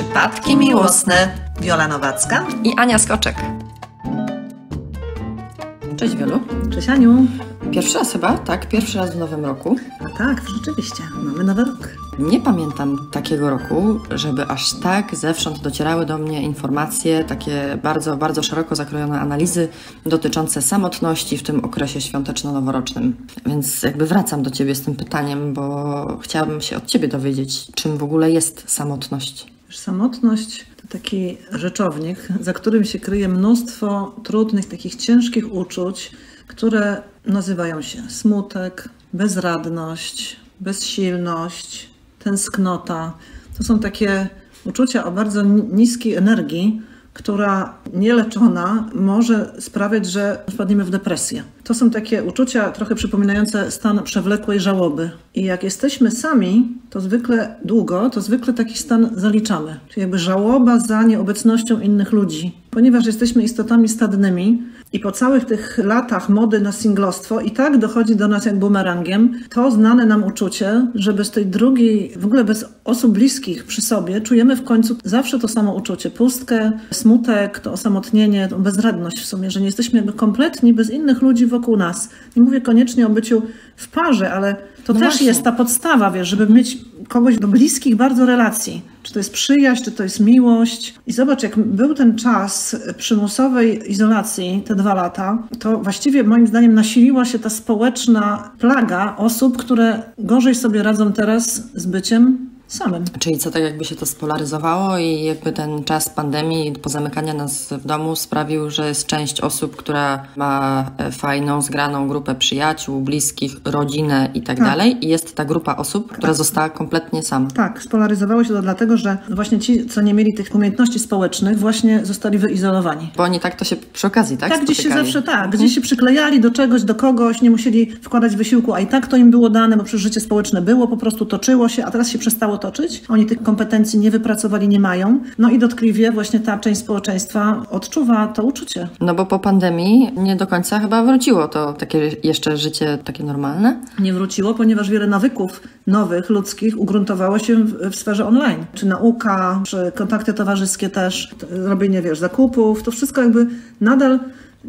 Przypadki miłosne. Wiola Nowacka i Ania Skoczek. Cześć Wiolu. Cześć Aniu. Pierwszy raz chyba, tak? Pierwszy raz w nowym roku. A tak, rzeczywiście. Mamy nowy rok. Nie pamiętam takiego roku, żeby aż tak zewsząd docierały do mnie informacje, takie bardzo, bardzo szeroko zakrojone analizy dotyczące samotności w tym okresie świąteczno-noworocznym. Więc jakby wracam do Ciebie z tym pytaniem, bo chciałabym się od Ciebie dowiedzieć, czym w ogóle jest samotność. Samotność to taki rzeczownik, za którym się kryje mnóstwo trudnych, takich ciężkich uczuć, które nazywają się smutek, bezradność, bezsilność, tęsknota. To są takie uczucia o bardzo niskiej energii, która nieleczona może sprawiać, że wpadniemy w depresję. To są takie uczucia trochę przypominające stan przewlekłej żałoby. I jak jesteśmy sami, to zwykle długo, to zwykle taki stan zaliczamy. Czyli jakby żałoba za nieobecnością innych ludzi. Ponieważ jesteśmy istotami stadnymi, i po całych tych latach mody na singlostwo i tak dochodzi do nas jak bumerangiem to znane nam uczucie, że bez tej drugiej, w ogóle bez osób bliskich przy sobie, czujemy w końcu zawsze to samo uczucie. Pustkę, smutek, to osamotnienie, tą bezradność w sumie, że nie jesteśmy jakby kompletni bez innych ludzi wokół nas. Nie mówię koniecznie o byciu w parze, ale to no też właśnie. jest ta podstawa, wiesz, żeby mieć kogoś do bliskich bardzo relacji. Czy to jest przyjaźń, czy to jest miłość. I zobacz, jak był ten czas przymusowej izolacji, te dwa lata, to właściwie moim zdaniem nasiliła się ta społeczna plaga osób, które gorzej sobie radzą teraz z byciem samym. Czyli co tak jakby się to spolaryzowało i jakby ten czas pandemii, pozamykania nas w domu sprawił, że jest część osób, która ma e, fajną, zgraną grupę przyjaciół, bliskich, rodzinę i tak, tak. dalej i jest ta grupa osób, która tak. została kompletnie sama. Tak, spolaryzowało się to dlatego, że właśnie ci, co nie mieli tych umiejętności społecznych, właśnie zostali wyizolowani. Bo oni tak to się przy okazji, tak? Tak, gdzieś się zawsze, tak, mhm. gdzieś się przyklejali do czegoś, do kogoś, nie musieli wkładać wysiłku, a i tak to im było dane, bo przecież życie społeczne było, po prostu toczyło się, a teraz się przestało toczyć. Oni tych kompetencji nie wypracowali, nie mają. No i dotkliwie właśnie ta część społeczeństwa odczuwa to uczucie. No bo po pandemii nie do końca chyba wróciło to takie jeszcze życie takie normalne? Nie wróciło, ponieważ wiele nawyków nowych, ludzkich ugruntowało się w, w sferze online. Czy nauka, czy kontakty towarzyskie też, robienie, wiesz, zakupów, to wszystko jakby nadal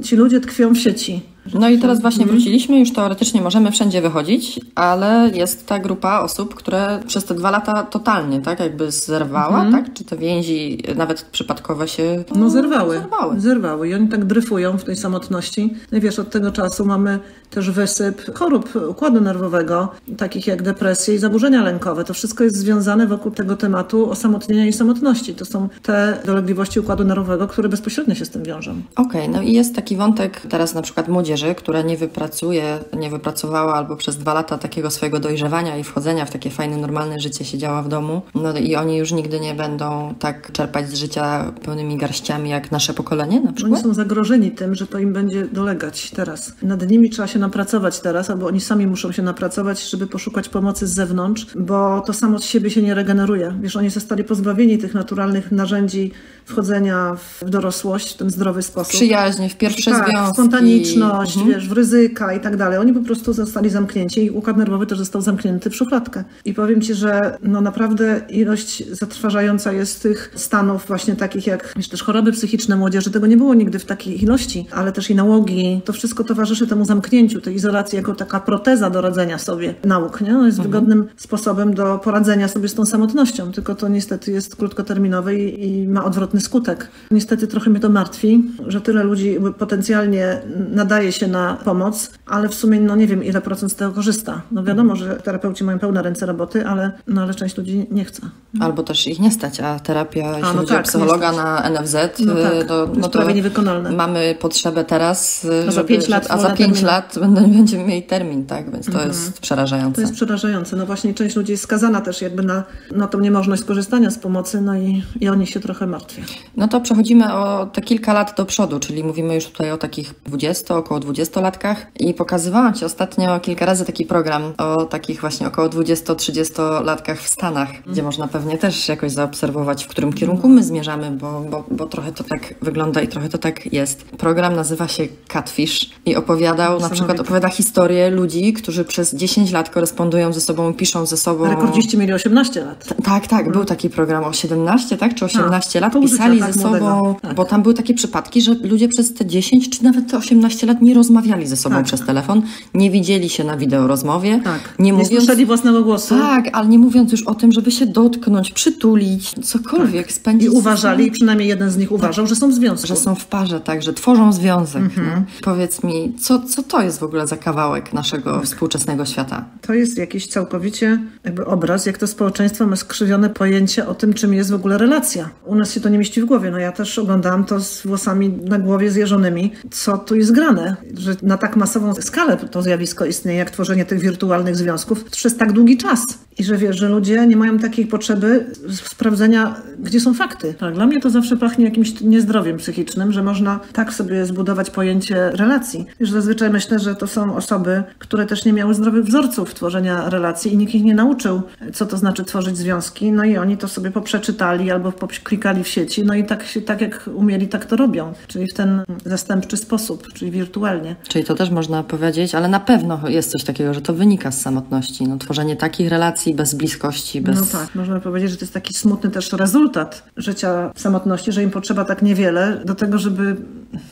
ci ludzie tkwią w sieci. No i teraz właśnie wróciliśmy, już teoretycznie możemy wszędzie wychodzić, ale jest ta grupa osób, które przez te dwa lata totalnie, tak, jakby zerwała, mhm. tak? Czy te więzi nawet przypadkowe się no, zerwały. zerwały. Zerwały i oni tak dryfują w tej samotności. No i wiesz, od tego czasu mamy też wysyp chorób układu nerwowego, takich jak depresje i zaburzenia lękowe. To wszystko jest związane wokół tego tematu osamotnienia i samotności. To są te dolegliwości układu nerwowego, które bezpośrednio się z tym wiążą. Okej, okay, no i jest taki wątek teraz na przykład młodzieży, młodzieży, która nie wypracuje, nie wypracowała albo przez dwa lata takiego swojego dojrzewania i wchodzenia w takie fajne, normalne życie siedziała w domu, no i oni już nigdy nie będą tak czerpać z życia pełnymi garściami jak nasze pokolenie na przykład? Oni są zagrożeni tym, że to im będzie dolegać teraz. Nad nimi trzeba się napracować teraz, albo oni sami muszą się napracować, żeby poszukać pomocy z zewnątrz, bo to samo z siebie się nie regeneruje. Wiesz, oni zostali pozbawieni tych naturalnych narzędzi wchodzenia w dorosłość w ten zdrowy sposób. Przyjaźnie, w pierwsze tak, związki. spontaniczność, mhm. wiesz, w ryzyka i tak dalej. Oni po prostu zostali zamknięci i układ nerwowy też został zamknięty w szufladkę. I powiem Ci, że no naprawdę ilość zatrważająca jest tych stanów właśnie takich jak, wiesz, też choroby psychiczne młodzieży. Tego nie było nigdy w takiej ilości, ale też i nałogi. To wszystko towarzyszy temu zamknięciu, tej izolacji jako taka proteza do radzenia sobie nauk, nie? Jest mhm. wygodnym sposobem do poradzenia sobie z tą samotnością, tylko to niestety jest krótkoterminowe i, i ma odwrotny skutek. Niestety trochę mnie to martwi, że tyle ludzi potencjalnie nadaje się na pomoc, ale w sumie no nie wiem ile procent z tego korzysta. No wiadomo, że terapeuci mają pełne ręce roboty, ale, no, ale część ludzi nie chce. Albo też ich nie stać, a terapia, jeśli no chodzi tak, o psychologa na NFZ, no tak, to, no to prawie niewykonalne. mamy potrzebę teraz, a za 5 lat, a za 5 lat będziemy mieli termin, tak? Więc to mhm. jest przerażające. To jest przerażające. No właśnie część ludzi jest skazana też jakby na, na tą niemożność skorzystania z pomocy, no i, i oni się trochę martwią. No to przechodzimy o te kilka lat do przodu, czyli mówimy już tutaj o takich 20, około około 20-latkach i pokazywałam Ci ostatnio kilka razy taki program o takich właśnie około 20-30-latkach w Stanach, gdzie można pewnie też jakoś zaobserwować, w którym kierunku my zmierzamy, bo, bo, bo trochę to tak wygląda i trochę to tak jest. Program nazywa się Catfish i opowiadał, na przykład opowiada historię ludzi, którzy przez 10 lat korespondują ze sobą, piszą ze sobą. Rekordziści mieli 18 lat. T- tak, tak, był taki program o 17, tak, czy 18 A, lat, pół życia, pisali tak, ze sobą, młodego. Tak. bo tam były takie przypadki, że ludzie przez te 10 czy nawet te 18 lat nie rozmawiali ze sobą Tak. przez telefon, nie widzieli się na wideo rozmowie, Tak. nie Nie mówiąc... słyszeli własnego głosu. Tak, ale nie mówiąc już o tym, żeby się dotknąć, przytulić, cokolwiek spędzić. I uważali, sobą. przynajmniej jeden z nich uważał, że są w związku. Że są w parze, tak, że tworzą związek. Mhm. nie? Powiedz mi, co, co to jest w ogóle za kawałek naszego współczesnego świata? To jest jakiś całkowicie jakby obraz, jak to społeczeństwo ma skrzywione pojęcie o tym, czym jest w ogóle relacja. U nas się to nie mieści w głowie. No ja też oglądałam to z włosami na głowie zjeżonymi. Co tu jest grane? Że na tak masową skalę to zjawisko istnieje, jak tworzenie tych wirtualnych związków przez tak długi czas. I że wiesz, że ludzie nie mają takiej potrzeby sprawdzenia, gdzie są fakty. Tak, dla mnie to zawsze pachnie jakimś niezdrowiem psychicznym, że można tak sobie zbudować pojęcie relacji. I że zazwyczaj myślę, że to są osoby, które też nie miały zdrowych wzorców tworzenia relacji i nikt ich nie nauczył, co to znaczy tworzyć związki. No i oni to sobie poprzeczytali albo klikali w sieci, no i tak, się, tak jak umieli, tak to robią. Czyli w ten zastępczy sposób, czyli wirtualnie. Czyli to też można powiedzieć, ale na pewno jest coś takiego, że to wynika z samotności. No, tworzenie takich relacji bez bliskości, bez... No tak, można powiedzieć, że to jest taki smutny też rezultat życia w samotności, że im potrzeba tak niewiele do tego, żeby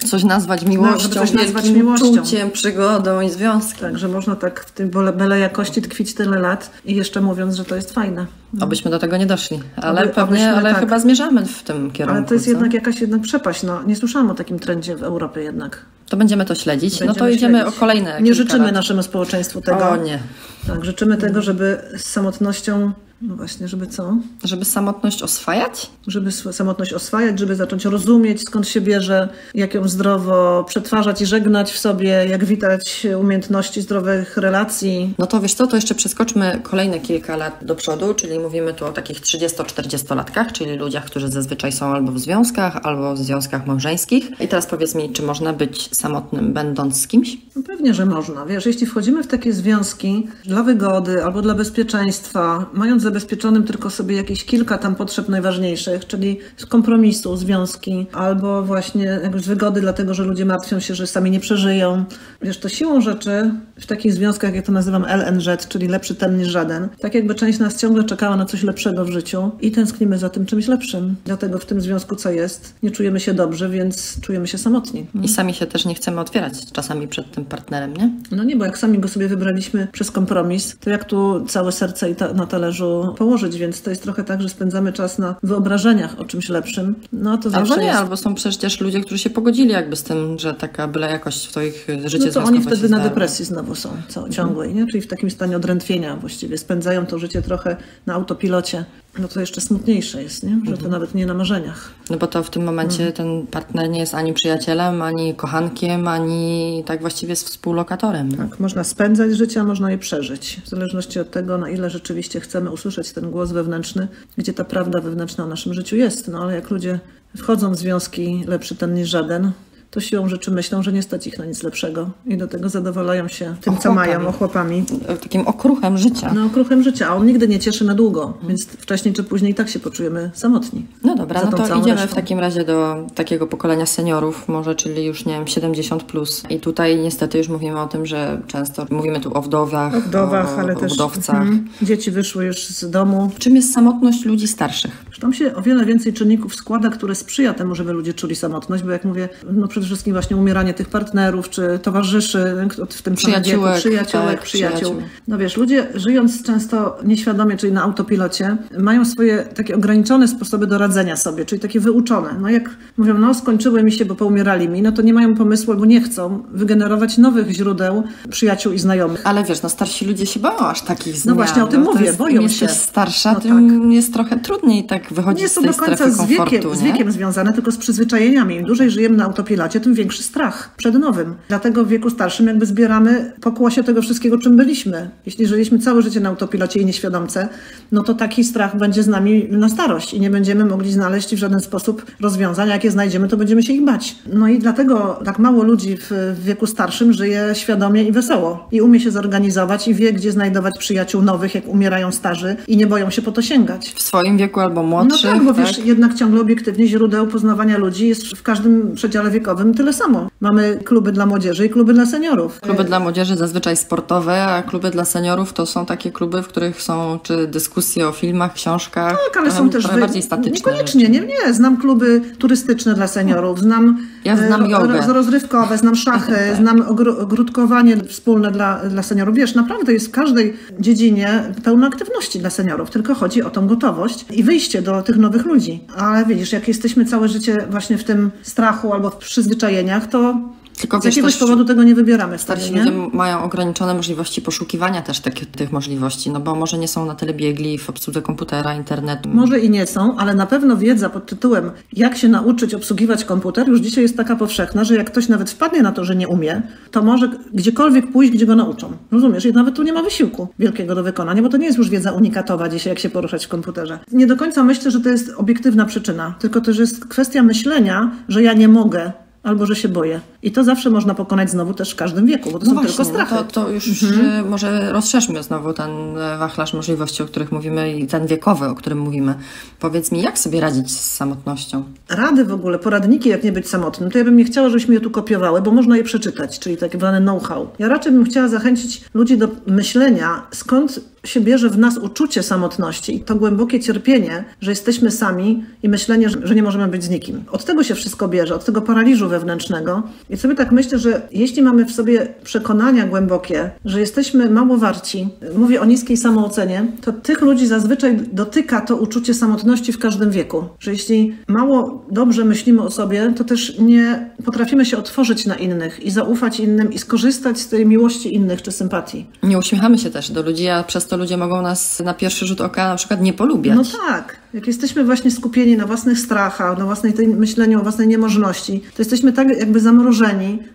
coś nazwać miłością, żeby coś nazwać miłością. uczuciem, przygodą i związkiem. Tak, że można tak w tym bele jakości tkwić tyle lat i jeszcze mówiąc, że to jest fajne. Obyśmy do tego nie doszli, ale Oby- pewnie, ale tak. chyba zmierzamy w tym kierunku. Ale to jest co? jednak jakaś jednak przepaść. No, nie słyszałam o takim trendzie w Europie jednak. To będziemy to śledzić. no to Będziemy idziemy śledzić. o kolejne Nie życzymy lat. naszemu społeczeństwu tego. O nie. Tak, życzymy tego, żeby z samotnością, no właśnie, żeby co? Żeby samotność oswajać? Żeby samotność oswajać, żeby zacząć rozumieć, skąd się bierze, jak ją zdrowo przetwarzać i żegnać w sobie, jak witać umiejętności zdrowych relacji. No to wiesz co, to jeszcze przeskoczmy kolejne kilka lat do przodu, czyli mówimy tu o takich 30-40-latkach, czyli ludziach, którzy zazwyczaj są albo w związkach, albo w związkach małżeńskich. I teraz powiedz mi, czy można być samotnym będąc z kimś? No pewnie, że można. Wiesz, jeśli wchodzimy w takie związki dla wygody albo dla bezpieczeństwa, mając zabezpieczonym tylko sobie jakieś kilka tam potrzeb najważniejszych, czyli z kompromisu, związki, albo właśnie jakąś wygody, dlatego że ludzie martwią się, że sami nie przeżyją. Wiesz, to siłą rzeczy w takich związkach, jak to nazywam LNZ, czyli lepszy ten niż żaden, tak jakby część nas ciągle czekała na coś lepszego w życiu i tęsknimy za tym czymś lepszym. Dlatego w tym związku, co jest, nie czujemy się dobrze, więc czujemy się samotni. I sami się też nie chcemy otwierać czasami przed tym partnerem, nie? No nie, bo jak sami go sobie wybraliśmy przez kompromis, to jak tu całe serce i ta, na talerzu położyć, więc to jest trochę tak, że spędzamy czas na wyobrażeniach o czymś lepszym. No to zawsze Albo nie, jest. albo są przecież ludzie, którzy się pogodzili jakby z tym, że taka byle jakość w ich życie No to oni wtedy na depresji znowu są, co, ciągłej, nie? czyli w takim stanie odrętwienia właściwie. Spędzają to życie trochę na autopilocie. No to jeszcze smutniejsze jest, nie? że to nawet nie na marzeniach. No bo to w tym momencie Mhm. ten partner nie jest ani przyjacielem, ani kochankiem, ani tak właściwie jest współlokatorem. Tak, można spędzać życie, a można je przeżyć. W zależności od tego, na ile rzeczywiście chcemy usłyszeć ten głos wewnętrzny, gdzie ta prawda wewnętrzna o naszym życiu jest. No ale jak ludzie wchodzą w związki lepszy ten niż żaden, to siłą rzeczy myślą, że nie stać ich na nic lepszego i do tego zadowalają się tym, co mają, ochłapami. Takim okruchem życia. No, okruchem życia, a on nigdy nie cieszy na długo, więc wcześniej czy później i tak się poczujemy samotni. No dobra, no to idziemy resztą. w takim razie do takiego pokolenia seniorów, może czyli już nie wiem, 70 plus. I tutaj niestety już mówimy o tym, że często mówimy tu o wdowach, O wdowach, o, ale o też wdowcach. mhm, dzieci wyszły już z domu. Czym jest samotność ludzi starszych? Tam się o wiele więcej czynników składa, które sprzyja temu, żeby ludzie czuli samotność, bo jak mówię, no przede wszystkim właśnie umieranie tych partnerów, czy towarzyszy w tym samym wieku, Przyjaciółek, tak, przyjaciół. No wiesz, ludzie żyjąc często nieświadomie, czyli na autopilocie, mają swoje takie ograniczone sposoby do radzenia sobie, czyli takie wyuczone. No jak mówią, no skończyły mi się, bo poumierali mi, no to nie mają pomysłu albo nie chcą wygenerować nowych źródeł przyjaciół i znajomych. Ale wiesz, no starsi ludzie się boją aż takich zmian. No właśnie, o tym bo to mówię, jest, boją się. starsza, No tym jest trochę trudniej tak Nie wychodzić jest z tej do końca strefy z komfortu, wiekiem, z nie? wiekiem związane, tylko z przyzwyczajeniami. Im dłużej żyjemy na autopilocie, autopilocie, tym większy strach przed nowym. Dlatego w wieku starszym jakby zbieramy pokłosie tego wszystkiego, czym byliśmy. Jeśli żyliśmy całe życie na autopilocie i nieświadomce, no to taki strach będzie z nami na starość i nie będziemy mogli znaleźć w żaden sposób rozwiązań. Jak je znajdziemy, to będziemy się ich bać. No i dlatego tak mało ludzi w, wieku starszym żyje świadomie i wesoło i umie się zorganizować i wie, gdzie znajdować przyjaciół nowych, jak umierają starzy i nie boją się po to sięgać. W swoim wieku albo No młodszych. tak, bo wiesz, jednak ciągle obiektywnie źródeł poznawania ludzi jest w każdym przedziale wiekowym tyle samo. Mamy kluby dla młodzieży i kluby dla seniorów. Kluby dla młodzieży zazwyczaj sportowe, a kluby dla seniorów to są takie kluby, w których są czy dyskusje o filmach, książkach. Tak, ale są też wy- bardziej statyczne. Niekoniecznie, nie, nie. Znam kluby turystyczne dla seniorów, znam, Ja znam e, jogę. roz- rozrywkowe, znam szachy, znam ogr- ogródkowanie wspólne dla, dla seniorów. Wiesz, naprawdę jest w każdej dziedzinie pełno aktywności dla seniorów, tylko chodzi o tą gotowość i wyjście do tych nowych ludzi. Ale widzisz, jak jesteśmy całe życie właśnie w tym strachu albo w przyzwyczajeniach, to Tylko z jakiegoś też powodu tego nie wybieramy Starsi ludzie mają ograniczone możliwości poszukiwania też tych możliwości, no bo może nie są na tyle biegli w obsłudze komputera, internetu. Może i nie są, ale na pewno wiedza pod tytułem jak się nauczyć obsługiwać komputer już dzisiaj jest taka powszechna, że jak ktoś nawet wpadnie na to, że nie umie, to może gdziekolwiek pójść, gdzie go nauczą. Rozumiesz? I nawet tu nie ma wysiłku wielkiego do wykonania, bo to nie jest już wiedza unikatowa dzisiaj, jak się poruszać w komputerze. Nie do końca myślę, że to jest obiektywna przyczyna, tylko też jest kwestia myślenia, że ja nie mogę. Albo że się boję. I to zawsze można pokonać znowu też w każdym wieku, bo to No są właśnie, tylko strachy. No to, to już Mhm. y, może rozszerzmy znowu ten e, wachlarz możliwości, o których mówimy i ten wiekowy, o którym mówimy. Powiedz mi, jak sobie radzić z samotnością? Rady w ogóle, poradniki, jak nie być samotnym, to ja bym nie chciała, żebyśmy je tu kopiowały, bo można je przeczytać, czyli tak zwane know-how. Ja raczej bym chciała zachęcić ludzi do myślenia, skąd się bierze w nas uczucie samotności i to głębokie cierpienie, że jesteśmy sami i myślenie, że nie możemy być z nikim. Od tego się wszystko bierze, od tego paraliżu wewnętrznego. I sobie tak myślę, że jeśli mamy w sobie przekonania głębokie, że jesteśmy mało warci, mówię o niskiej samoocenie, to tych ludzi zazwyczaj dotyka to uczucie samotności w każdym wieku. Że jeśli mało dobrze myślimy o sobie, to też nie potrafimy się otworzyć na innych i zaufać innym i skorzystać z tej miłości innych czy sympatii. Nie uśmiechamy się też do ludzi, a przez to ludzie mogą nas na pierwszy rzut oka na przykład nie polubiać. No tak. Jak jesteśmy właśnie skupieni na własnych strachach, na własnej myśleniu o własnej niemożności, to jesteśmy tak jakby zamrożeni,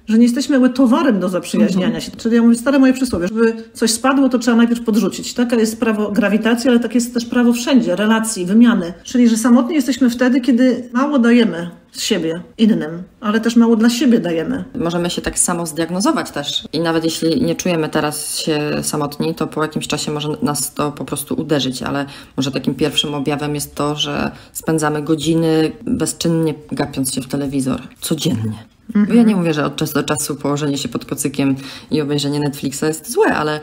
że nie jesteśmy towarem do zaprzyjaźniania się. Czyli ja mówię, stare moje przysłowie, żeby coś spadło, to trzeba najpierw podrzucić. Takie jest prawo grawitacji, ale takie jest też prawo wszędzie, relacji, wymiany. Czyli, że samotni jesteśmy wtedy, kiedy mało dajemy z siebie innym, ale też mało dla siebie dajemy. Możemy się tak samo zdiagnozować też. I nawet jeśli nie czujemy teraz się samotni, to po jakimś czasie może nas to po prostu uderzyć, ale może takim pierwszym objawem jest to, że spędzamy godziny bezczynnie gapiąc się w telewizor. Codziennie. Bo ja nie mówię, że od czasu do czasu położenie się pod kocykiem i obejrzenie Netflixa jest złe, ale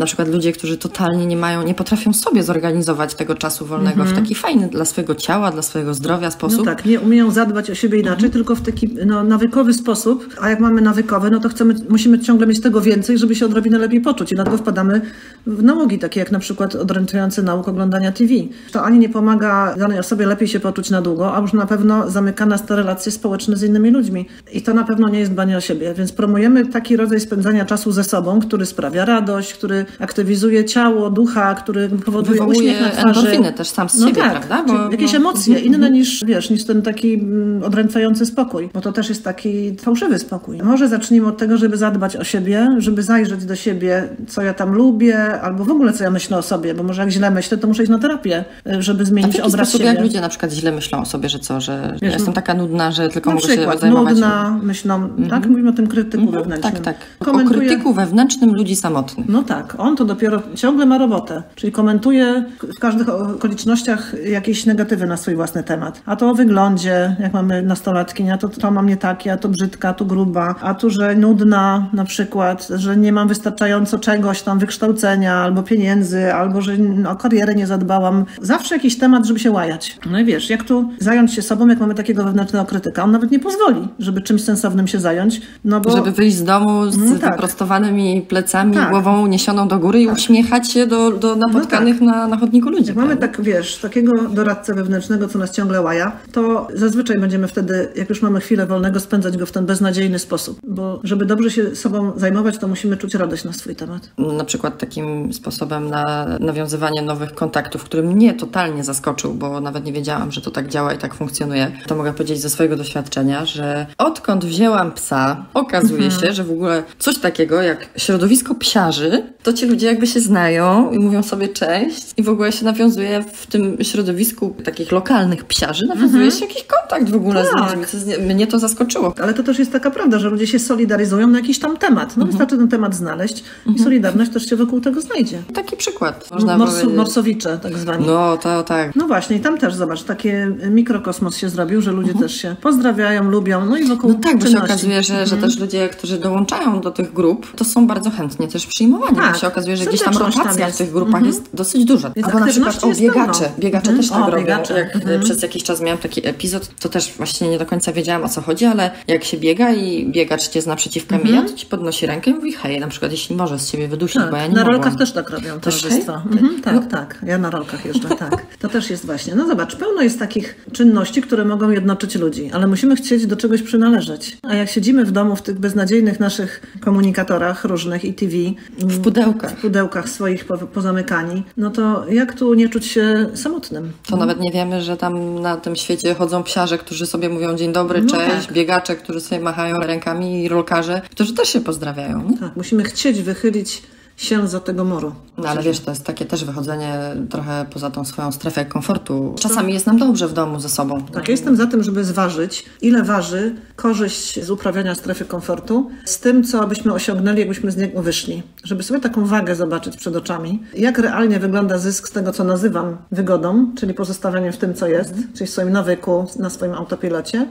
na przykład ludzie, którzy totalnie nie mają, nie potrafią sobie zorganizować tego czasu wolnego w taki fajny dla swojego ciała, dla swojego zdrowia sposób. No tak, nie umieją zadbać o siebie inaczej, tylko w taki no, nawykowy sposób. A jak mamy nawykowy, no to chcemy, musimy ciągle mieć tego więcej, żeby się odrobinę lepiej poczuć. I dlatego wpadamy w nałogi, takie jak na przykład odręczający nauk oglądania TV. To ani nie pomaga danej osobie lepiej się poczuć na długo, a już na pewno zamyka nas te relacje społeczne z innymi ludźmi. I to na pewno nie jest dbanie o siebie. Więc promujemy taki rodzaj spędzania czasu ze sobą, który sprawia radość, który aktywizuje ciało, ducha, który powoduje Wywołuje uśmiech na twarzy. endorfiny też sam z no siebie, tak, prawda? Bo- jakieś no, emocje mhm, inne niż, wiesz, niż ten taki mm, odręcający spokój, bo to też jest taki fałszywy spokój. Może zacznijmy od tego, żeby zadbać o siebie, żeby zajrzeć do siebie, co ja tam lubię, albo w ogóle co ja myślę o sobie, bo może jak źle myślę, to muszę iść na terapię, y, żeby A w zmienić obraz sposób, siebie. jak ludzie na przykład źle myślą o sobie, że co, że Wiesz, jestem no- taka nudna, że tylko mogę się przykład zajmować... nudna, myślą, tak? Mówimy o tym krytyku Mhm, wewnętrznym. Tak, tak. O Komentuje- krytyku wewnętrznym ludzi samotnych. No tak, on to dopiero ciągle ma robotę, czyli komentuje w każdych okolicznościach jakieś negatywy na swój własny temat. A to o wyglądzie, jak mamy nastolatki, a to, to mam nie takie, a to brzydka, a to gruba, a tu, że nudna na przykład, że nie mam wystarczająco czegoś tam, wykształcenia, albo pieniędzy, albo że o karierę nie zadbałam. Zawsze jakiś temat, żeby się łajać. No i wiesz, jak tu zająć się sobą, jak mamy takiego wewnętrznego krytyka? On nawet nie pozwoli, żeby czymś sensownym się zająć, no bo... Żeby wyjść z domu z No tak. wyprostowanymi plecami, Tak. głową niesioną do góry i uśmiechać się do, do napotkanych na, na chodniku ludzi. Jak mamy tak, wiesz, takiego doradcę wewnętrznego, co nas ciągle łaja, to zazwyczaj będziemy wtedy, jak już mamy chwilę wolnego, spędzać go w ten beznadziejny sposób. Bo żeby dobrze się sobą zajmować, to musimy czuć radość na swój temat. na przykład takim sposobem na nawiązywanie nowych kontaktów, który mnie totalnie zaskoczył, bo nawet nie wiedziałam, że to tak działa i tak funkcjonuje. To mogę powiedzieć ze swojego doświadczenia, że odkąd wzięłam psa, okazuje się, że w ogóle coś takiego jak środowisko psiarzy, to ci ludzie jakby się znają i mówią sobie cześć i w ogóle się nawiązuje w tym środowisku takich lokalnych psiarzy, nawiązuje się jakiś kontakt w ogóle Tak. z ludźmi. Co Mnie to zaskoczyło. Ale to też jest taka prawda, że ludzie się solidaryzują na jakiś tam temat. No wystarczy ten temat znaleźć i solidarność też się wokół tego znajdzie. Taki przykład. Można Morsu, powiedzieć. morsowicze tak zwani. No, to tak. No właśnie, i tam też zobacz, takie mikrokosmos się zrobił, że ludzie też się pozdrawiają, lubią, no i wokół No tak, bo się okazuje, że, że też ludzie, którzy dołączają do tych grup, to są bardzo chętnie też przyjmowani. Tak, się okazuje, że gdzieś tam rotacja w tych grupach jest dosyć duża. Więc Albo na przykład o biegacze. Biegacze Mhm. też tak O, robią. Jak Mhm. przez jakiś czas miałam taki epizod, to też właśnie nie do końca wiedziałam o co chodzi, ale jak się biega i biegacz cię zna przeciwko mija, to ci podnosi rękę i mówi hej, na przykład jeśli może z ciebie wydusić, Tak, bo ja nie na rolkach też tak robią towarzystwa. hej? Mhm, tak, tak. Ja na rolkach jeżdżę, tak. To też jest właśnie. No zobacz, pełno jest takich czynności, które mogą jednoczyć ludzi, ale musimy chcieć do czegoś przynależeć. A jak siedzimy w domu w tych beznadziejnych naszych komunikatorach różnych i TV, W pudełkach. w pudełkach swoich po, pozamykani, no to jak tu nie czuć się samotnym? To nawet nie wiemy, że tam na tym świecie chodzą psiarze, którzy sobie mówią dzień dobry, No cześć, tak. biegacze, którzy sobie machają rękami i rolkarze, którzy też się pozdrawiają. Tak, musimy chcieć wychylić się za tego muru. No ale wiesz, to jest takie też wychodzenie trochę poza tą swoją strefę komfortu. Czasami jest nam dobrze w domu ze sobą. Tak, ja jestem za tym, żeby zważyć, ile waży korzyść z uprawiania strefy komfortu z tym, co byśmy osiągnęli, jakbyśmy z niego wyszli. Żeby sobie taką wagę zobaczyć przed oczami, jak realnie wygląda zysk z tego, co nazywam wygodą, czyli pozostawianiem w tym, co jest, czyli w swoim nawyku, na swoim autopilocie.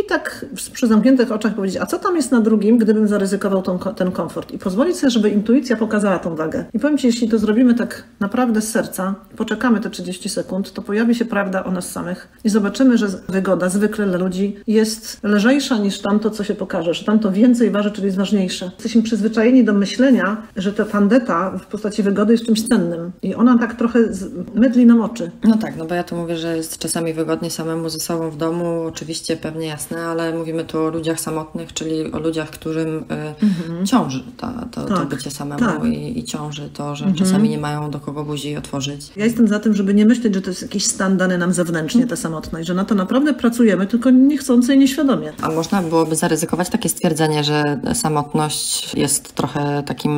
I tak przy zamkniętych oczach powiedzieć, a co tam jest na drugim, gdybym zaryzykował tą, ten komfort? I pozwolić sobie, żeby intuicja pokazała tą wagę. I powiem Ci, jeśli to zrobimy tak naprawdę z serca, poczekamy te 30 sekund, to pojawi się prawda o nas samych i zobaczymy, że wygoda zwykle dla ludzi jest lżejsza niż tamto, co się pokaże, że tamto więcej waży, czyli jest ważniejsze. Jesteśmy przyzwyczajeni do myślenia, że ta tandeta w postaci wygody jest czymś cennym. I ona tak trochę mydli nam oczy. No tak, no bo ja tu mówię, że jest czasami wygodnie samemu ze sobą w domu, oczywiście pewnie jasne, ale mówimy tu o ludziach samotnych, czyli o ludziach, którym y, ciąży ta, to, to Tak, bycie samemu tak. i, i ciąży to, że czasami nie mają do kogo buzi otworzyć. Ja jestem za tym, żeby nie myśleć, że to jest jakiś stan dany nam zewnętrznie, ta samotność, że na to naprawdę pracujemy, tylko niechcący i nieświadomie. A można byłoby zaryzykować takie stwierdzenie, że samotność jest trochę takim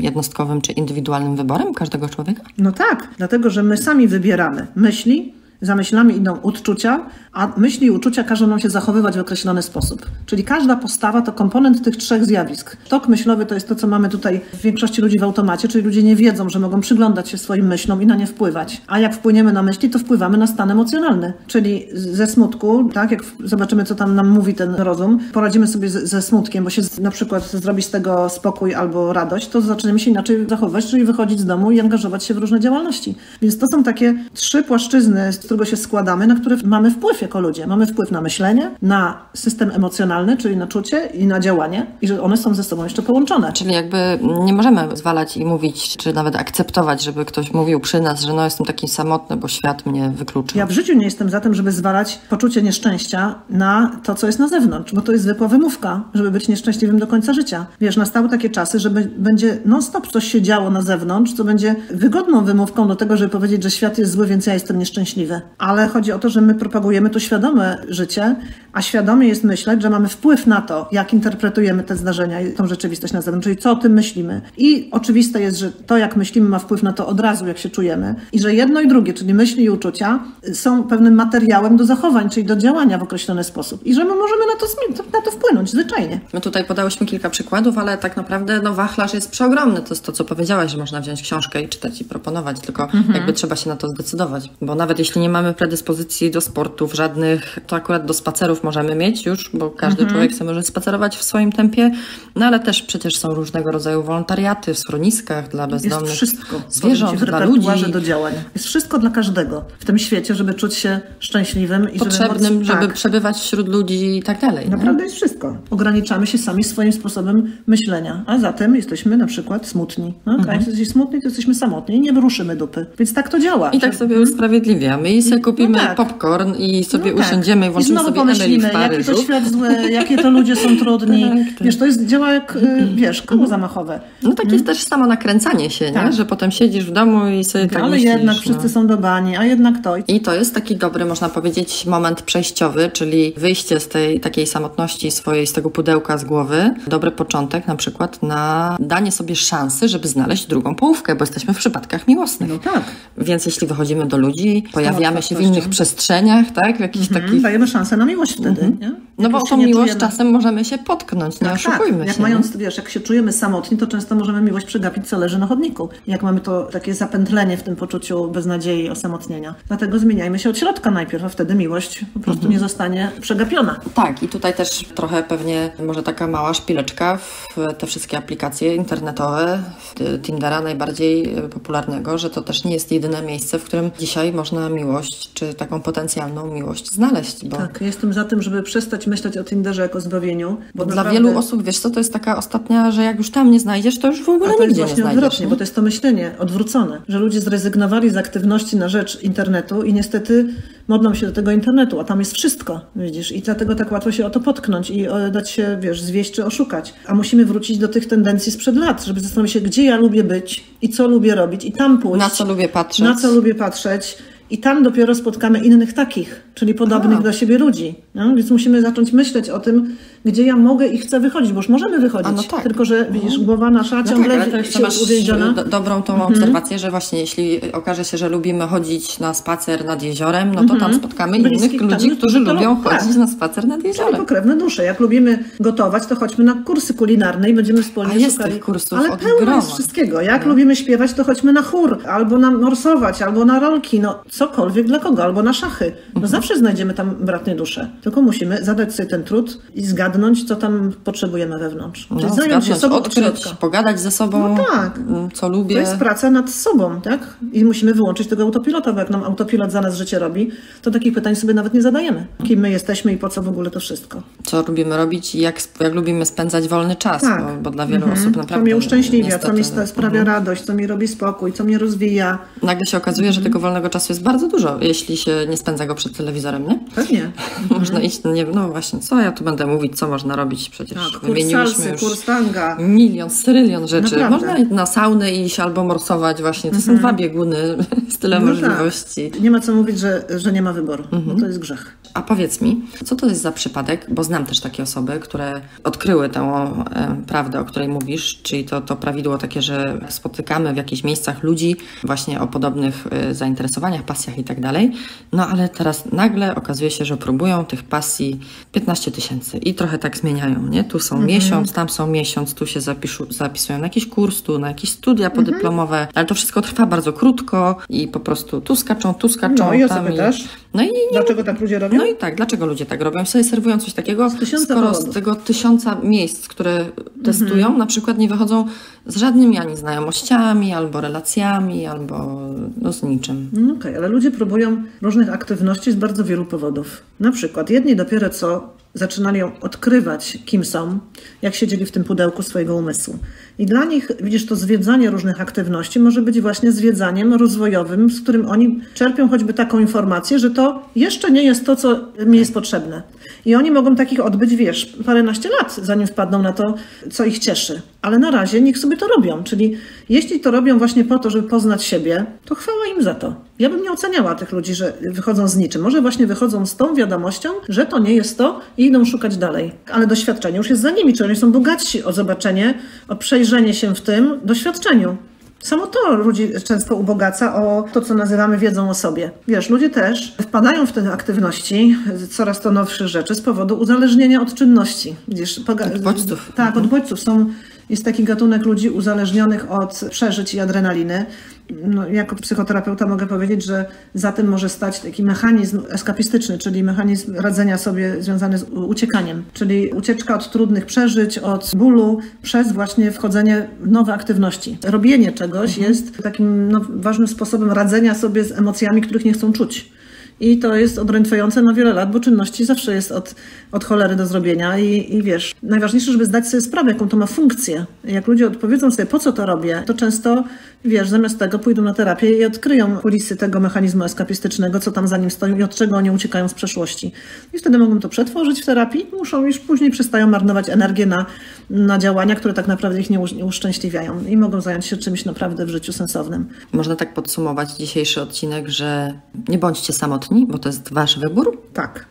jednostkowym czy indywidualnym wyborem każdego człowieka? No tak, dlatego że my sami wybieramy myśli, za myślami idą odczucia, a myśli i uczucia każą nam się zachowywać w określony sposób. Czyli każda postawa to komponent tych trzech zjawisk. Tok myślowy to jest to, co mamy tutaj w większości ludzi w automacie, czyli ludzie nie wiedzą, że mogą przyglądać się swoim myślom i na nie wpływać. A jak wpłyniemy na myśli, to wpływamy na stan emocjonalny. Czyli ze smutku, tak, jak zobaczymy, co tam nam mówi ten rozum, poradzimy sobie ze smutkiem, bo się na przykład zrobi z tego spokój albo radość, to zaczniemy się inaczej zachowywać, czyli wychodzić z domu i angażować się w różne działalności. Więc to są takie trzy płaszczyzny, którego się składamy, na które mamy wpływ jako ludzie. Mamy wpływ na myślenie, na system emocjonalny, czyli na czucie i na działanie i że one są ze sobą jeszcze połączone. Czyli jakby nie możemy zwalać i mówić, czy nawet akceptować, żeby ktoś mówił przy nas, że no jestem taki samotny, bo świat mnie wykluczył. Ja w życiu nie jestem za tym, żeby zwalać poczucie nieszczęścia na to, co jest na zewnątrz, bo to jest zwykła wymówka, żeby być nieszczęśliwym do końca życia. Wiesz, nastały takie czasy, że będzie non-stop coś się działo na zewnątrz, co będzie wygodną wymówką do tego, żeby powiedzieć, że świat jest zły, więc ja jestem nieszczęśliwy. Ale chodzi o to, że my propagujemy to świadome życie, a świadomie jest myśleć, że mamy wpływ na to, jak interpretujemy te zdarzenia i tą rzeczywistość na zewnątrz, czyli co o tym myślimy. I oczywiste jest, że to, jak myślimy, ma wpływ na to od razu, jak się czujemy, i że jedno i drugie, czyli myśli i uczucia, są pewnym materiałem do zachowań, czyli do działania w określony sposób. I że my możemy na to, na to wpłynąć, zwyczajnie. My tutaj podałyśmy kilka przykładów, ale tak naprawdę no, wachlarz jest przeogromny. To jest to, co powiedziałaś, że można wziąć książkę i czytać i proponować, tylko jakby trzeba się na to zdecydować. Bo nawet jeśli nie mamy predyspozycji do sportów żadnych, to akurat do spacerów możemy mieć już, bo każdy Mhm. człowiek sobie może spacerować w swoim tempie, no ale też przecież są różnego rodzaju wolontariaty w schroniskach dla Jest bezdomnych wszystko zwierząt, dla ludzi. do działań. Jest wszystko dla każdego w tym świecie, żeby czuć się szczęśliwym i Potrzebnym, żeby, móc, żeby tak, przebywać wśród ludzi i tak dalej. nie? Naprawdę jest wszystko. Ograniczamy się sami swoim sposobem myślenia, a zatem jesteśmy na przykład smutni. No, A jak jesteś smutny, to jesteśmy samotni i nie ruszymy dupy. Więc tak to działa. I tak sobie usprawiedliwiamy i sobie kupimy tak. popcorn i sobie No tak. usiądziemy i I włączymy znowu sobie pomyślimy, w jaki to świat zły, jakie to ludzie są trudni. Tak, tak. Wiesz, to jest działa jak, y, wiesz, koło zamachowe. No takie jest też samo nakręcanie się, nie? Tak. że potem siedzisz w domu i sobie tak Ale myślisz. jednak no. wszyscy są do bani, a jednak to. I to jest taki dobry, można powiedzieć, moment przejściowy, czyli wyjście z tej takiej samotności swojej, z tego pudełka z głowy. Dobry początek na przykład na danie sobie szansy, żeby znaleźć drugą połówkę, bo jesteśmy w przypadkach miłosnych. No tak. Więc jeśli wychodzimy do ludzi, pojawiamy się w innych przestrzeniach, tak? W jakichś Mhm, takich... Dajemy szansę na miłość wtedy. Nie? No bo już tą miłość czujemy- czasem możemy się potknąć, nie Tak, oszukujmy tak. Jak się. mając, wiesz, jak się czujemy samotni, to często możemy miłość przegapić, co leży na chodniku. Jak mamy to takie zapętlenie w tym poczuciu beznadziei osamotnienia. Dlatego zmieniajmy się od środka najpierw, a wtedy miłość po prostu Mhm. nie zostanie przegapiona. Tak, i tutaj też trochę pewnie może taka mała szpileczka w te wszystkie aplikacje internetowe, w Tindera najbardziej popularnego, że to też nie jest jedyne miejsce, w którym dzisiaj można miłość, czy taką potencjalną miłość znaleźć, bo Tak, jestem za tym, żeby przestać myśleć o Tinderze jako zbawieniu. bo dla naprawdę- wielu osób, wiesz co, to jest taka ostatnia, że jak już tam nie znajdziesz, to już w ogóle A to jest nigdzie właśnie odwrotnie, nie? bo to jest to myślenie odwrócone, że ludzie zrezygnowali z aktywności na rzecz internetu i niestety modlą się do tego internetu, a tam jest wszystko, widzisz, i dlatego tak łatwo się o to potknąć i e, dać się, wiesz, zwieść czy oszukać. A musimy wrócić do tych tendencji sprzed lat, żeby zastanowić się, gdzie ja lubię być i co lubię robić i tam pójść. Na co lubię patrzeć. Na co lubię patrzeć. I tam dopiero spotkamy innych takich, czyli podobnych A. do siebie ludzi. No? Więc musimy zacząć myśleć o tym, gdzie ja mogę i chcę wychodzić, bo już możemy wychodzić. No tak. Tylko, że widzisz, głowa nasza No tak, ciągle ale to masz uwięziona. do, dobrą tą Mhm. obserwację, że właśnie jeśli okaże się, że lubimy chodzić na spacer nad jeziorem, no to tam spotkamy Bliskich innych tam, ludzi, którzy to- lubią tak. chodzić na spacer nad Czyli jeziorem. pokrewne dusze. Jak lubimy gotować, to chodźmy na kursy kulinarne i będziemy wspólnie A jest szukali. tych kursów Ale pełno jest wszystkiego. Jak lubimy śpiewać, to chodźmy na chór, albo na morsować, albo na rolki, no cokolwiek dla kogo, albo na szachy. No Mhm. zawsze znajdziemy tam bratnie dusze. Tylko musimy zadać sobie ten trud i zgadnąć, co tam potrzebujemy wewnątrz. Czyli No, zająć się sobą od odkryć, środka. pogadać ze sobą, No tak. mm, co To lubię. jest praca nad sobą, tak? I musimy wyłączyć tego autopilota, bo jak nam autopilot za nas życie robi, to takich pytań sobie nawet nie zadajemy. Kim my jesteśmy i po co w ogóle to wszystko. co lubimy robić i jak, jak lubimy spędzać wolny czas, Tak. bo, bo dla wielu Mhm. osób Co naprawdę mnie uszczęśliwia, co mi sprawia radość, co mi robi spokój, co mnie rozwija. Nagle się okazuje, że tego wolnego czasu jest bardzo dużo, jeśli się nie spędza go przed telewizorem, nie? Pewnie. Można iść, no nie no właśnie, co ja tu będę mówić, co można robić, przecież Tak, kurs salsy, kurs tanga. milion, strylion rzeczy. Naprawdę. Można na saunę iść albo morsować właśnie, to są dwa bieguny, jest tyle No możliwości. Tak. Nie ma co mówić, że, że nie ma wyboru, Mhm. bo to jest grzech. A powiedz mi, co to jest za przypadek, bo znam też takie osoby, które odkryły tę e, prawdę, o której mówisz, czyli to, to prawidło takie, że spotykamy w jakichś miejscach ludzi właśnie o podobnych e, zainteresowaniach, pasjach i tak dalej, no ale teraz nagle okazuje się, że próbują tych pasji 15 tysięcy i trochę tak zmieniają, nie? Tu są miesiąc, tam są miesiąc, tu się zapisu, zapisują na jakiś kurs, tu na jakieś studia podyplomowe, ale to wszystko trwa bardzo krótko i po prostu tu skaczą, tu skaczą, No i o co pytasz? No i nie Dlaczego tak ludzie robią? no i tak, dlaczego ludzie tak robią? Sobie serwują coś takiego, tysiąca skoro z tego tysiąca miejsc, które testują, Mhm. na przykład nie wychodzą z żadnymi ani znajomościami, albo relacjami, albo no, z niczym. No Okej, ale ludzie próbują różnych aktywności z bardzo wielu powodów. Na przykład jedni dopiero co zaczynali odkrywać, kim są, jak siedzieli w tym pudełku swojego umysłu. I dla nich, widzisz, to zwiedzanie różnych aktywności może być właśnie zwiedzaniem rozwojowym, z którym oni czerpią choćby taką informację, że to jeszcze nie jest to, co mi jest potrzebne. I oni mogą takich odbyć, wiesz, paręnaście lat, zanim wpadną na to, co ich cieszy. Ale na razie niech sobie to robią. Czyli jeśli to robią właśnie po to, żeby poznać siebie, to chwała im za to. Ja bym nie oceniała tych ludzi, że wychodzą z niczym. Może właśnie wychodzą z tą wiadomością, że to nie jest to i idą szukać dalej. Ale doświadczenie już jest za nimi, czy oni są bogatsi o zobaczenie, o przejrzenie się w tym doświadczeniu. Samo to ludzi często ubogaca o to, co nazywamy wiedzą o sobie. Wiesz, ludzie też wpadają w te aktywności, coraz to nowsze rzeczy z powodu uzależnienia od czynności. Widzisz, poga- Od bodźców. Tak, od bodźców. Są Jest taki gatunek ludzi uzależnionych od przeżyć i adrenaliny. No, jako psychoterapeuta mogę powiedzieć, że za tym może stać taki mechanizm eskapistyczny, czyli mechanizm radzenia sobie związany z uciekaniem, czyli ucieczka od trudnych przeżyć, od bólu przez właśnie wchodzenie w nowe aktywności. Robienie czegoś mhm. jest takim no, ważnym sposobem radzenia sobie z emocjami, których nie chcą czuć. I to jest odrętwiające na wiele lat, bo czynności zawsze jest od, od cholery do zrobienia i, i wiesz, najważniejsze, żeby zdać sobie sprawę, jaką to ma funkcję. Jak ludzie odpowiedzą sobie, po co to robię, to często, wiesz, zamiast tego pójdą na terapię i odkryją kulisy tego mechanizmu eskapistycznego, co tam za nim stoi i od czego oni uciekają z przeszłości. I wtedy mogą to przetworzyć w terapii, muszą już później przestają marnować energię na, na działania, które tak naprawdę ich nie, nie uszczęśliwiają i mogą zająć się czymś naprawdę w życiu sensownym. Można tak podsumować dzisiejszy odcinek, że nie bądźcie samotni, bo to jest wasz wybór? Tak.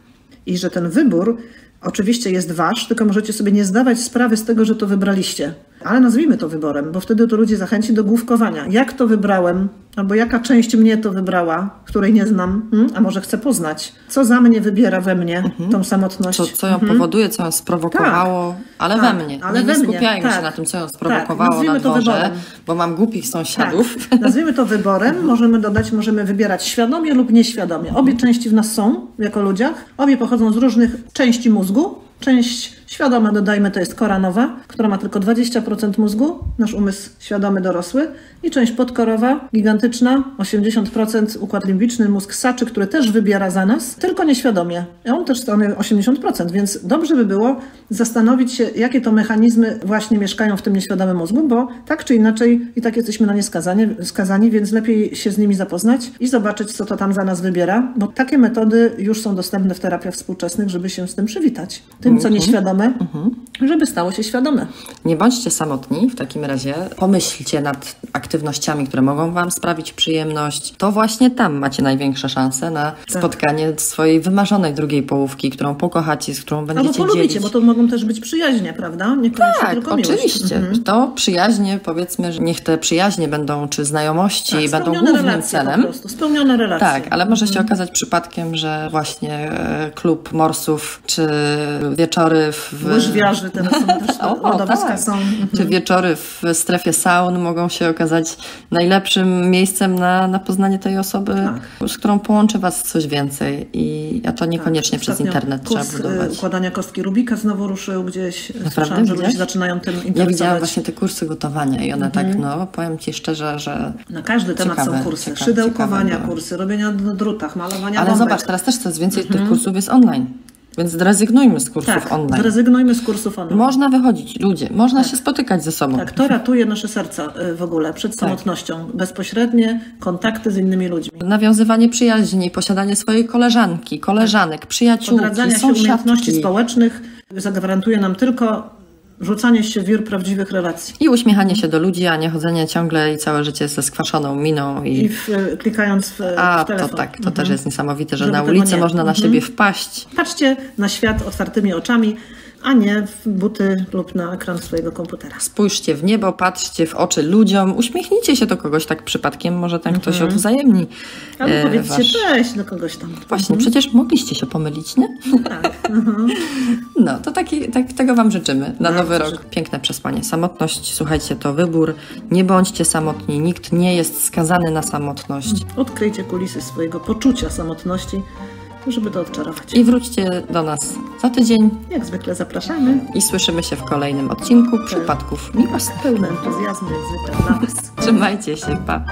I że ten wybór oczywiście jest wasz, tylko możecie sobie nie zdawać sprawy z tego, że to wybraliście. Ale nazwijmy to wyborem, bo wtedy to ludzi zachęci do główkowania. Jak to wybrałem, albo jaka część mnie to wybrała, której nie znam, hmm? a może chcę poznać. Co za mnie wybiera we mnie mhm. tą samotność. Co, co ją mhm. powoduje, co ją sprowokowało, tak, ale tak, we mnie. Ale nie, we nie skupiajmy tak, się na tym, co ją tak, sprowokowało tak, na dworze, bo mam głupich sąsiadów. Tak. Nazwijmy to wyborem. Możemy dodać, możemy wybierać świadomie lub nieświadomie. Obie części w nas są, jako ludziach. Obie pochodzą z różnych części mózgu. Część świadoma, dodajmy, to jest kora nowa, która ma tylko 20% mózgu, nasz umysł świadomy dorosły, i część podkorowa, gigantyczna, 80% układ limbiczny, mózg saczy, który też wybiera za nas, tylko nieświadomie. On też stanowi 80%, więc dobrze by było zastanowić się, jakie to mechanizmy właśnie mieszkają w tym nieświadomym mózgu, bo tak czy inaczej i tak jesteśmy na nie skazani, skazani, więc lepiej się z nimi zapoznać i zobaczyć, co to tam za nas wybiera, bo takie metody już są dostępne w terapiach współczesnych, żeby się z tym przywitać. Tym, co mhm. Nieświadome, mhm. żeby stało się świadome. Nie bądźcie samotni w takim razie. Pomyślcie nad aktywnościami, które mogą Wam sprawić przyjemność. To właśnie tam macie największe szanse na tak. spotkanie swojej wymarzonej drugiej połówki, którą pokochacie, z którą będziecie Albo polubicie, dzielić. bo to mogą też być przyjaźnie, prawda? Nie tak, tylko oczywiście. Mhm. To przyjaźnie, powiedzmy, że niech te przyjaźnie będą, czy znajomości tak, będą głównym relacje celem. Po prostu, spełnione relacje. Tak, ale może się mhm. okazać przypadkiem, że właśnie e, klub morsów, czy wieczory w w... Łyżwiarzy teraz są też o, tak. są. Czy wieczory w strefie saun mogą się okazać najlepszym miejscem na, na poznanie tej osoby, tak. z którą połączy Was coś więcej i a to niekoniecznie tak. przez internet trzeba budować. układania kostki Rubika znowu ruszył gdzieś. Naprawdę? Słyszałam, że ludzie zaczynają tym interesować. Ja widziałam właśnie te kursy gotowania i one tak, mhm. tak, no powiem Ci szczerze, że Na każdy temat ciekawe, są kursy. Ciekawe, Szydełkowania ciekawe, kursy, robienia na drutach, malowania Ale bombek. zobacz, teraz też coraz więcej mhm. tych kursów jest online. Więc zrezygnujmy z kursów tak, online. Zrezygnujmy z kursów online. Można wychodzić, ludzie, można tak. się spotykać ze sobą. Tak, to ratuje nasze serca y, w ogóle przed tak. samotnością. Bezpośrednie kontakty z innymi ludźmi. Nawiązywanie przyjaźni, posiadanie swojej koleżanki, koleżanek, przyjaciółki, Odradzania się umiejętności społecznych zagwarantuje nam tylko rzucanie się wir prawdziwych relacji. I uśmiechanie się do ludzi, a nie chodzenie ciągle i całe życie ze skwaszoną miną. I, I w, klikając w, a, w telefon. to tak, to mhm. też jest niesamowite, że Żeby na ulicy można na mhm. siebie wpaść. Patrzcie na świat otwartymi oczami a nie w buty lub na ekran swojego komputera. Spójrzcie w niebo, patrzcie w oczy ludziom, uśmiechnijcie się do kogoś tak przypadkiem, może ktoś mhm. odwzajemni. Albo e, powiedzcie wasz... cześć do kogoś tam. Właśnie, mhm. przecież mogliście się pomylić, nie? Tak. Mhm. No, to taki, tak, tego Wam życzymy na nowy rok. Piękne przesłanie. Samotność, słuchajcie, to wybór. Nie bądźcie samotni, nikt nie jest skazany na samotność. Odkryjcie kulisy swojego poczucia samotności żeby to odczarować. I wróćcie do nas za tydzień. Jak zwykle zapraszamy. I słyszymy się w kolejnym odcinku Przypadków Miłosnych. Pełne entuzjazmu jak zwykle dla Was. Trzymajcie się, pa.